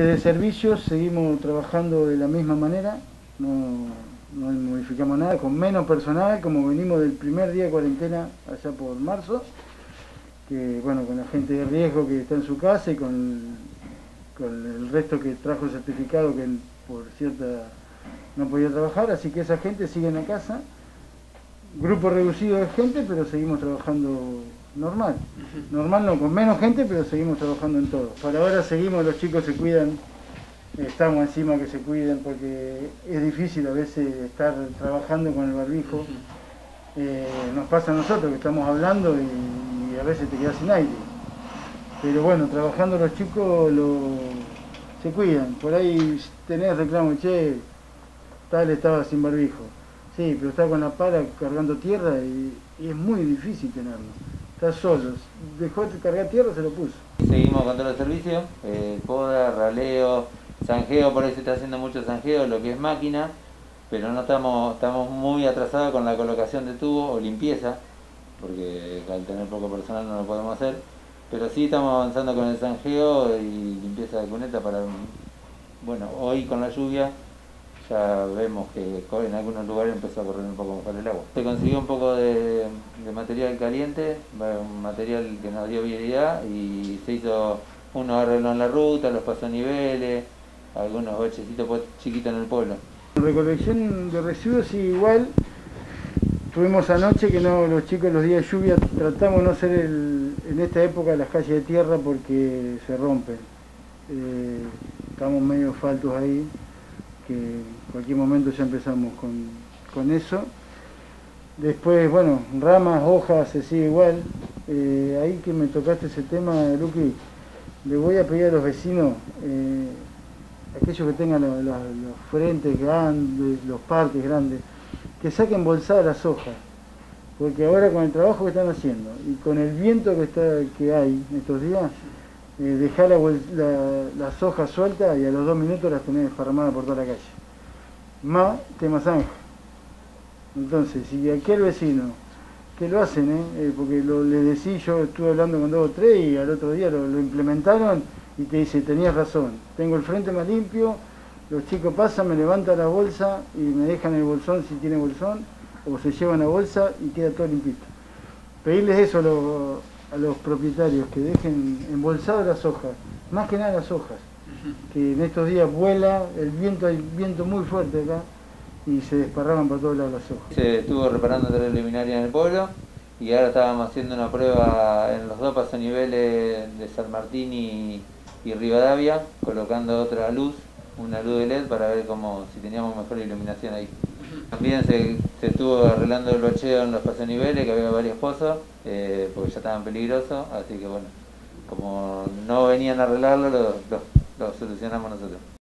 De servicios seguimos trabajando de la misma manera, no, modificamos nada, con menos personal, como venimos del primer día de cuarentena allá por marzo, que bueno, con la gente de riesgo que está en su casa y con, con el resto que trajo certificado que por cierta no podía trabajar, así que esa gente sigue en la casa, grupo reducido de gente, pero seguimos trabajando normal. Normal no, con menos gente, pero seguimos trabajando en todo. Para ahora seguimos, los chicos se cuidan, estamos encima que se cuiden porque es difícil a veces estar trabajando con el barbijo. Eh, nos pasa a nosotros que estamos hablando y, a veces te quedas sin aire. Pero bueno, trabajando los chicos lo, se cuidan. Por ahí tenés reclamo, che, tal estaba sin barbijo. Sí, pero está con la pala cargando tierra y es muy difícil tenerlo está solo. Dejó de cargar tierra, se lo puso. Seguimos con todos los servicios, eh, poda, raleo, zanjeo, por ahí se está haciendo mucho zanjeo, lo que es máquina, pero no estamos, estamos muy atrasados con la colocación de tubo o limpieza, porque al tener poco personal no lo podemos hacer, pero sí estamos avanzando con el zanjeo y limpieza de cuneta para, bueno, hoy con la lluvia ya vemos que en algunos lugares empezó a correr un poco mejor el agua. Se consiguió un poco de, material caliente, un material que nos dio vialidad y se hizo unos arreglos en la ruta, los niveles, algunos bochecitos chiquitos en el pueblo. Recolección de residuos igual. Tuvimos anoche que no los chicos los días de lluvia tratamos de no hacer en esta época las calles de tierra porque se rompen. Eh, estamos medio faltos ahí en cualquier momento ya empezamos con, eso. Después, bueno, ramas, hojas, se sigue igual. Eh, ahí que me tocaste ese tema, Luqui, le voy a pedir a los vecinos, eh, aquellos que tengan los, frentes grandes, los parques grandes, que saquen bolsadas las hojas. Porque ahora con el trabajo que están haciendo y con el viento que, está, que hay estos días, eh, dejar las hojas sueltas y a los dos minutos las tenés desparramadas por toda la calle. Más tema zanja. Entonces, si aquel vecino, que lo hacen, eh, eh porque lo, le decís, yo estuve hablando con dos o tres y al otro día lo, implementaron y te dice, tenías razón, tengo el frente más limpio, los chicos pasan, me levantan la bolsa y me dejan el bolsón si tiene bolsón, o se llevan la bolsa y queda todo limpito. Pedirles eso a los a los propietarios que dejen embolsadas las hojas, más que nada las hojas, que en estos días vuela, el viento, hay viento muy fuerte acá y se desparraban por todos lados las hojas. Se estuvo reparando tres luminarias en el pueblo y ahora estábamos haciendo una prueba en los dos pasoniveles de San Martín y, y Rivadavia, colocando otra luz, una luz de LED para ver cómo, si teníamos mejor iluminación ahí. También se, estuvo arreglando el bacheo en los niveles, que había varios pozos, eh, porque ya estaban peligrosos, así que bueno, como no venían a arreglarlo, lo solucionamos nosotros.